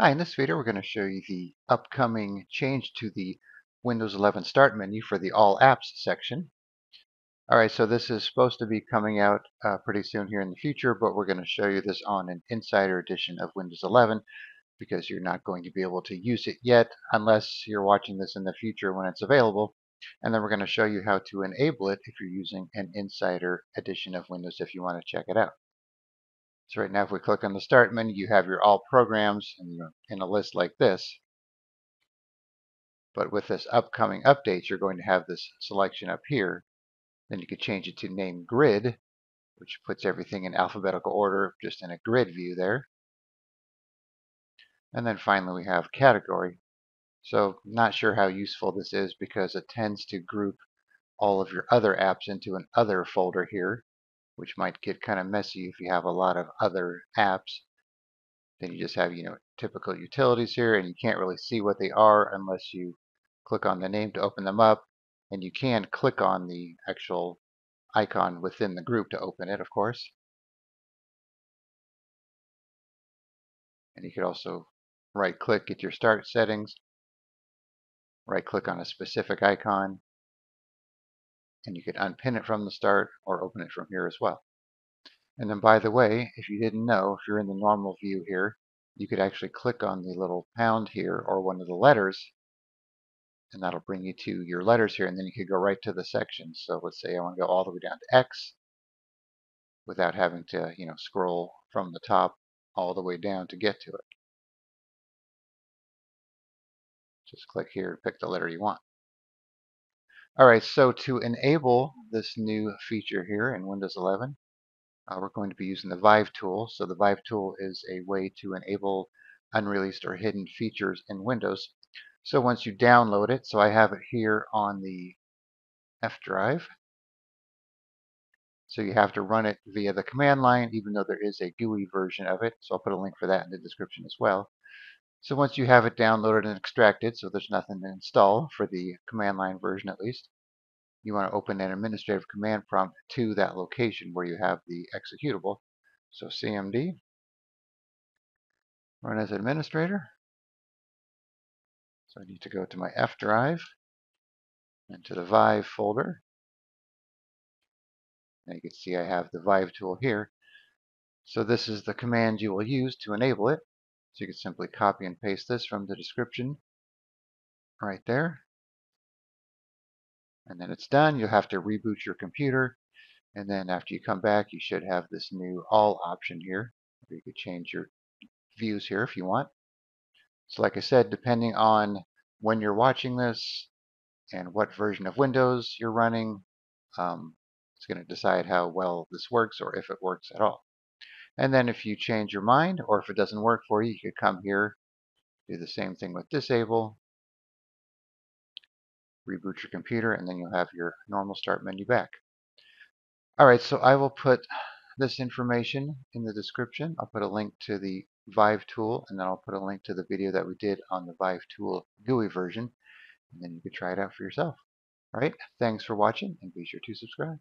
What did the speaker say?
Hi, in this video we're going to show you the upcoming change to the Windows 11 Start menu for the All Apps section. Alright, so this is supposed to be coming out uh, pretty soon here in the future, but we're going to show you this on an Insider edition of Windows 11 because you're not going to be able to use it yet unless you're watching this in the future when it's available. And then we're going to show you how to enable it if you're using an Insider edition of Windows if you want to check it out. So right now if we click on the Start menu, you have your all programs in a list like this. But with this upcoming update, you're going to have this selection up here. Then you could change it to name grid, which puts everything in alphabetical order, just in a grid view there. And then finally we have category. So not sure how useful this is because it tends to group all of your other apps into an other folder here which might get kind of messy if you have a lot of other apps. Then you just have, you know, typical utilities here, and you can't really see what they are unless you click on the name to open them up. And you can click on the actual icon within the group to open it, of course. And you could also right click, get your start settings, right click on a specific icon, and you could unpin it from the start or open it from here as well. And then by the way, if you didn't know, if you're in the normal view here, you could actually click on the little pound here or one of the letters and that'll bring you to your letters here and then you could go right to the section. So let's say I want to go all the way down to X without having to, you know, scroll from the top all the way down to get to it. Just click here and pick the letter you want. Alright, so to enable this new feature here in Windows 11, uh, we're going to be using the Vive tool. So the Vive tool is a way to enable unreleased or hidden features in Windows. So once you download it, so I have it here on the F drive. So you have to run it via the command line, even though there is a GUI version of it. So I'll put a link for that in the description as well. So once you have it downloaded and extracted, so there's nothing to install for the command line version at least, you want to open an administrative command prompt to that location where you have the executable. So CMD, run as administrator. So I need to go to my F drive and to the Vive folder. Now you can see I have the Vive tool here. So this is the command you will use to enable it. So you can simply copy and paste this from the description right there. And then it's done. You'll have to reboot your computer. And then after you come back, you should have this new all option here. You could change your views here if you want. So like I said, depending on when you're watching this and what version of Windows you're running, um, it's going to decide how well this works or if it works at all. And then if you change your mind or if it doesn't work for you, you could come here, do the same thing with disable, reboot your computer, and then you'll have your normal start menu back. Alright, so I will put this information in the description. I'll put a link to the Vive tool, and then I'll put a link to the video that we did on the Vive tool GUI version, and then you can try it out for yourself. Alright, thanks for watching, and be sure to subscribe.